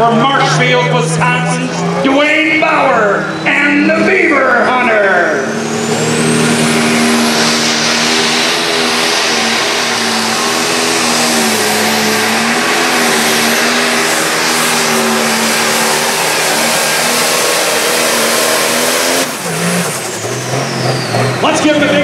for Marshfield, Wisconsin, Dwayne Bauer and the Beaver Hunter. Let's give the